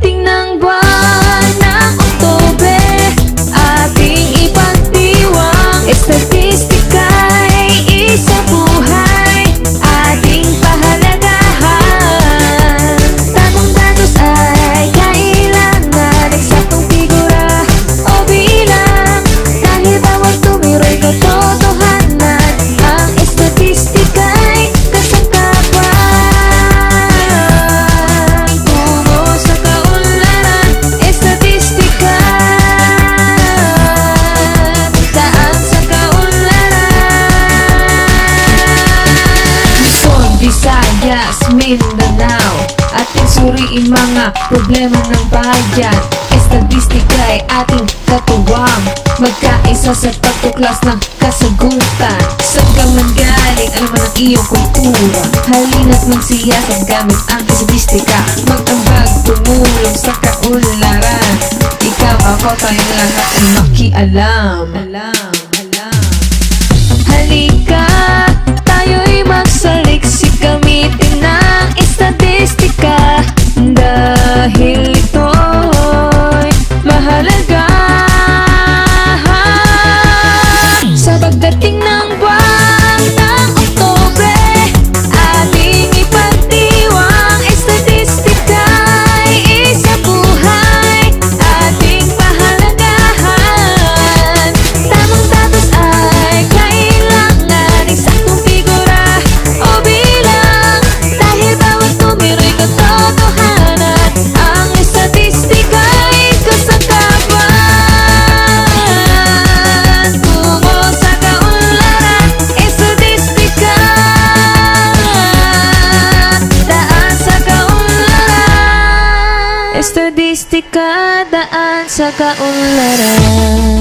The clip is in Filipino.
定 Mindanao Ating suriin mga problema ng bayan Estatistika ay ating katuwang. Magkaisa sa pagtuklas ng kasagutan. Saan ka man galing, alam mo ng iyong kultura. Halina't magsiyasat gamit ang estatistika Magtambag, tumulong sa kaunlaran Ikaw ako tayong lahat ay makialam. Halika. Estadistika daan sa kaunlaran.